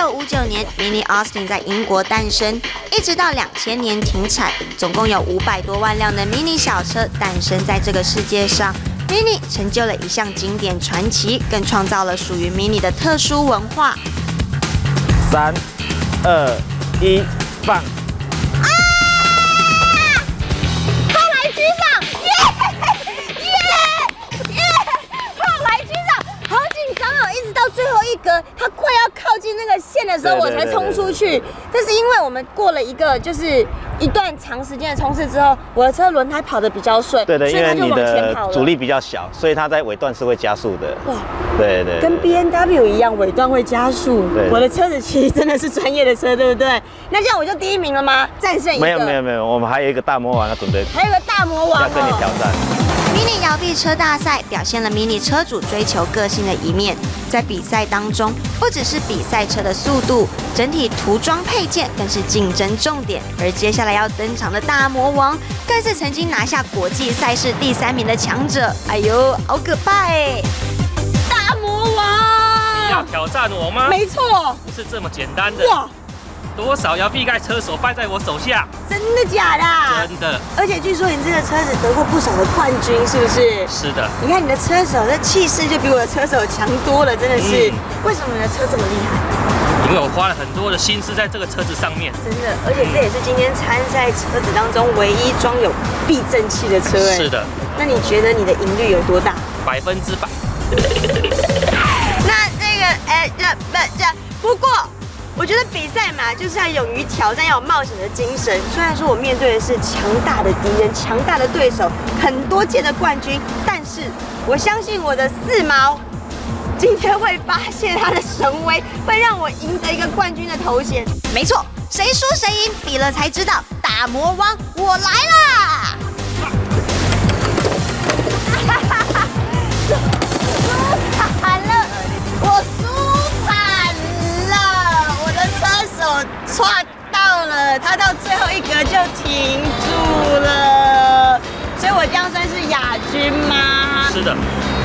九五九年，Mini Austin 在英国诞生，一直到两千年停产，总共有五百多万辆的 Mini 小车诞生在这个世界上。Mini 成就了一项经典传奇，更创造了属于 Mini 的特殊文化。三、二、一，放！他快要靠近那个线的时候，我才冲出去。但是因为我们过了一个就是一段长时间的冲刺之后，我的车轮胎跑得比较顺，对对，因为你的阻力比较小，所以它在尾段是会加速的。哇，对对，跟 B N W 一样，尾段会加速。我的车子其实真的是专业的车，对不对？那这样我就第一名了吗？战胜一个？没有没有没有，我们还有一个大魔王要准备，还有个大魔王要跟你挑战。Mini 摇臂车大赛表现了 Mini 车主追求个性的一面，在比赛当中，不只是比赛车的速度，整体涂装配件更是竞争重点。而接下来要登场的大魔王，更是曾经拿下国际赛事第三名的强者。哎呦，好可怕哎！大魔王，你要挑战我吗？没错，不是这么简单的。哇！多少要避盖车手败在我手下？真的假的？真的。而且据说你这个车子得过不少的冠军，是不是？是的。你看你的车手，这气势就比我的车手强多了，真的是。为什么你的车这么厉害？因为我花了很多的心思在这个车子上面。真的，而且这也是今天参赛车子当中唯一装有避震器的车。是的。那你觉得你的赢率有多大？百分之百。那这个，哎，这不这不过。我觉得比赛嘛，就是要勇于挑战，要有冒险的精神。虽然说我面对的是强大的敌人、强大的对手，很多届的冠军，但是我相信我的四毛今天会发现他的神威，会让我赢得一个冠军的头衔。没错，谁输谁赢，比了才知道。大魔王，我来啦！算是亚军吗？是的。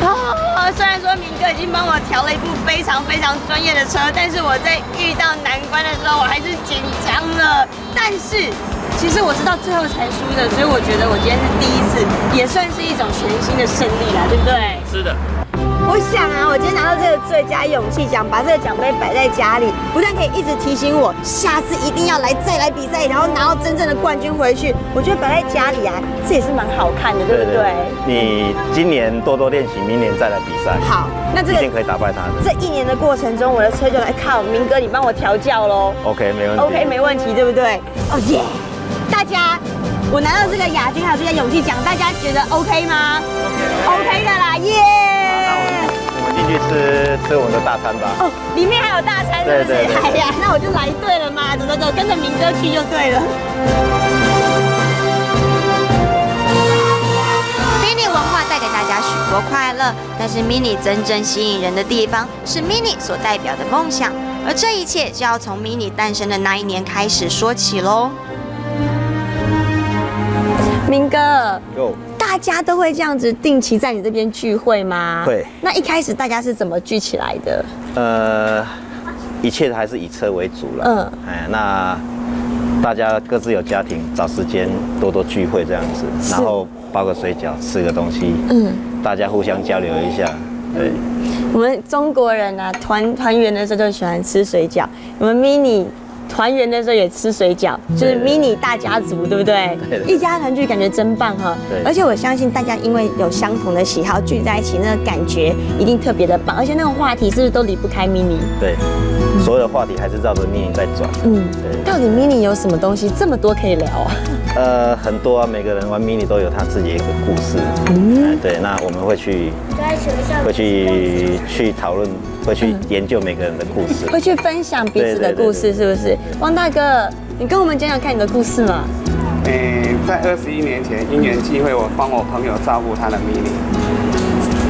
哦，虽然说明哥已经帮我调了一部非常非常专业的车，但是我在遇到难关的时候，我还是紧张了。但是其实我是到最后才输的，所以我觉得我今天是第一次，也算是一种全新的胜利啦，对不对？是的。我想啊，我今天拿到这个最佳勇气奖，把这个奖杯摆在家里，不但可以一直提醒我下次一定要来再来比赛，然后拿到真正的冠军回去。我觉得摆在家里啊，这也是蛮好看的，对不对？你今年多多练习，明年再来比赛。好，那这个一定可以打败他的。这一年的过程中，我的车就来靠明哥，你帮我调教喽。OK，没问题。OK，没问题，对不对？哦耶！大家，我拿到这个亚军还有这个勇气奖，大家觉得 OK 吗？OK 的啦，耶！我们进去吃吃我们的大餐吧。哦，里面还有大餐，是不是？哎呀，那我就来对了嘛，走走走，跟着明哥去就对了。Mini 文化带给大家许多快乐，但是 Mini 真正吸引人的地方是 Mini 所代表的梦想，而这一切就要从 Mini 诞生的那一年开始说起喽。明哥。大家都会这样子定期在你这边聚会吗？会。那一开始大家是怎么聚起来的？呃，一切还是以车为主了。嗯。哎，那大家各自有家庭，找时间多多聚会这样子，然后包个水饺，吃个东西。嗯。大家互相交流一下。对。我们中国人啊，团团圆的时候就喜欢吃水饺。我们 mini。团圆的时候也吃水饺，就是 mini 大家族，对不对？一家团聚感觉真棒哈。对。而且我相信大家因为有相同的喜好聚在一起，那个感觉一定特别的棒。而且那种话题是不是都离不开 mini？对。所有的话题还是绕着 mini 在转。嗯。对。到底 mini 有什么东西这么多可以聊啊？呃，很多啊，每个人玩 mini 都有他自己一个故事。嗯。对，那我们会去，会去去讨论。会去研究每个人的故事，会去分享彼此的故事，是不是？汪大哥，你跟我们讲讲看你的故事嘛。诶，在二十一年前，因缘际会，我帮我朋友照顾他的 mini，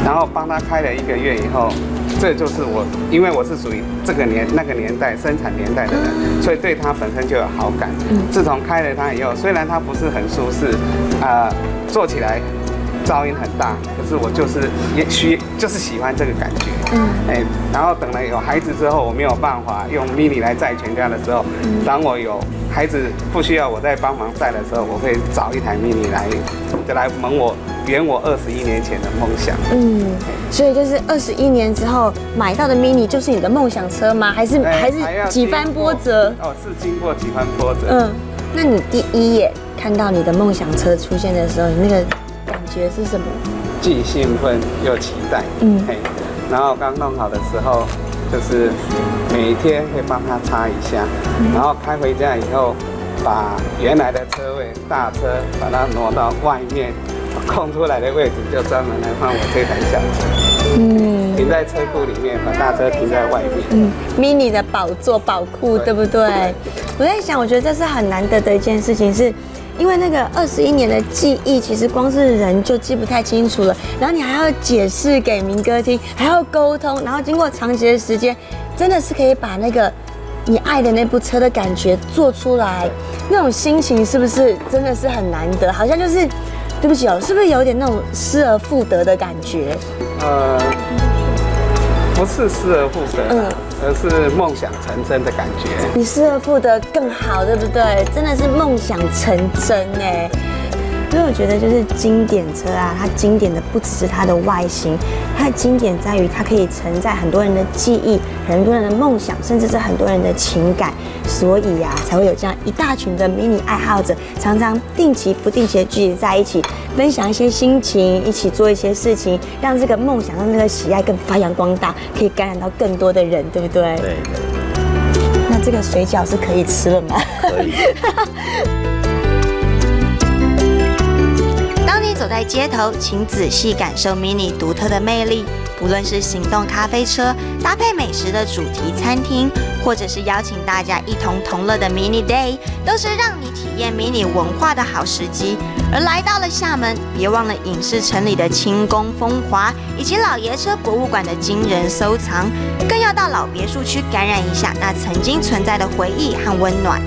然后帮他开了一个月以后，这就是我，因为我是属于这个年那个年代生产年代的人，所以对他本身就有好感。自从开了它以后，虽然它不是很舒适，啊，做起来噪音很大，可是我就是也需就是喜欢这个感觉。嗯，哎，然后等了有孩子之后，我没有办法用 mini 来载全家的时候，当我有孩子不需要我再帮忙载的时候，我会找一台 mini 来，就来蒙我圆我二十一年前的梦想。嗯，所以就是二十一年之后买到的 mini 就是你的梦想车吗？还是还是几番波折？哦，是经过几番波折。嗯，那你第一眼看到你的梦想车出现的时候，你那个感觉是什么？既兴奋又期待。嗯，嘿。然后刚弄好的时候，就是每天会帮他擦一下，然后开回家以后，把原来的车位大车把它挪到外面，空出来的位置就专门来放我这台小车。嗯，停在车库里面，把大车停在外面。嗯，mini 的宝座宝库，对不对？我在想，我觉得这是很难得的一件事情是。因为那个二十一年的记忆，其实光是人就记不太清楚了。然后你还要解释给明哥听，还要沟通，然后经过长期的时间，真的是可以把那个你爱的那部车的感觉做出来，那种心情是不是真的是很难得？好像就是，对不起哦，是不是有点那种失而复得的感觉？呃。不是失而复得，嗯，而是梦想成真的感觉。比失而复得更好，对不对？真的是梦想成真哎。所以我觉得，就是经典车啊，它经典的不只是它的外形，它的经典在于它可以承载很多人的记忆、很多人的梦想，甚至是很多人的情感。所以啊，才会有这样一大群的迷你爱好者，常常定期不定期的聚集在一起，分享一些心情，一起做一些事情，让这个梦想、让这个喜爱更发扬光大，可以感染到更多的人，对不对？对。那这个水饺是可以吃了吗？可以。走在街头，请仔细感受 Mini 独特的魅力。不论是行动咖啡车搭配美食的主题餐厅，或者是邀请大家一同同乐的 Mini Day，都是让你体验 Mini 文化的好时机。而来到了厦门，别忘了影视城里的清宫风华，以及老爷车博物馆的惊人收藏，更要到老别墅区感染一下那曾经存在的回忆和温暖。